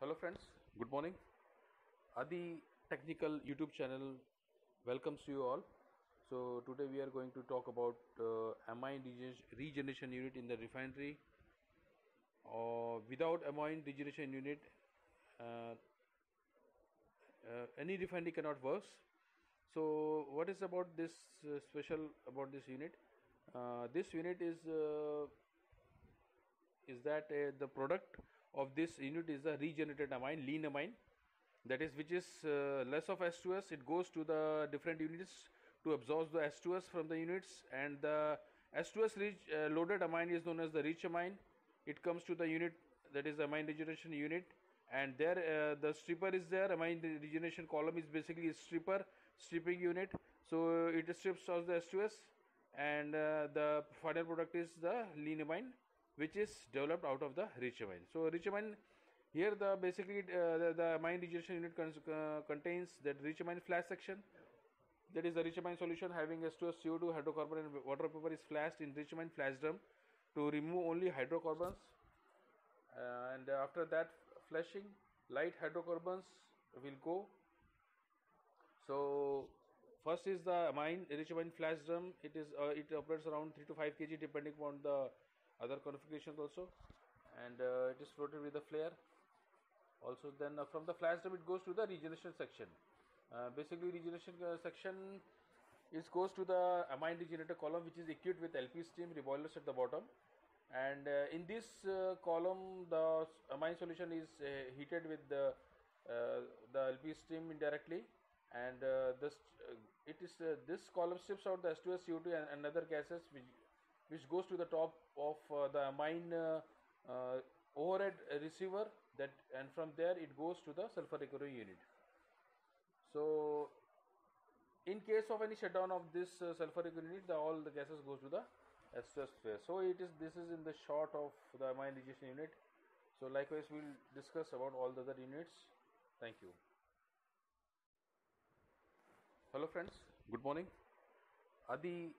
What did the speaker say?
Hello friends, good morning. Adi Technical YouTube channel welcomes you all. So today we are going to talk about uh, amine regeneration unit in the refinery. Or without amine regeneration unit, uh, uh, any refinery cannot work. So what is about this uh, special about this unit? Uh, this unit is uh, is that uh, the product of this unit is a regenerated amine, lean amine, that is which is uh, less of H2S. It goes to the different units to absorb the H2S from the units, and the H2S rich, uh, loaded amine is known as the rich amine. It comes to the unit that is the amine regeneration unit, and there uh, the stripper is there. Amine regeneration column is basically a stripper stripping unit, so it strips out the H2S, and uh, the final product is the lean amine which is developed out of the rich amine. So rich amine here the basically uh, the, the amine regeneration unit cons- uh, contains that rich amine flash section. That is the rich amine solution having H2S, CO2, hydrocarbon and water vapor is flashed in rich amine flash drum to remove only hydrocarbons. Uh, and after that flashing, light hydrocarbons will go. So first is the mine rich amine flash drum. It is uh, it operates around three to five kg depending upon the other configurations also. And uh, it is floated with the flare. Also then uh, from the flash it goes to the regeneration section. Uh, basically regeneration uh, section is goes to the amine regenerator column which is equipped with lp steam reboilers at the bottom. And uh, in this uh, column the amine solution is heated with the the lp steam indirectly. And this it is this column strips out the h2s co2 and, and other gases which which goes to the top of uh, the amine uh, uh, overhead receiver that and from there it goes to the sulfur recovery unit. So in case of any shutdown of this uh, sulfur recovery unit the, all the gases goes to the H2S phase. So it is this is in the short of the amine regeneration unit. So likewise we will discuss about all the other units. Thank you. Hello friends. Good morning. Adi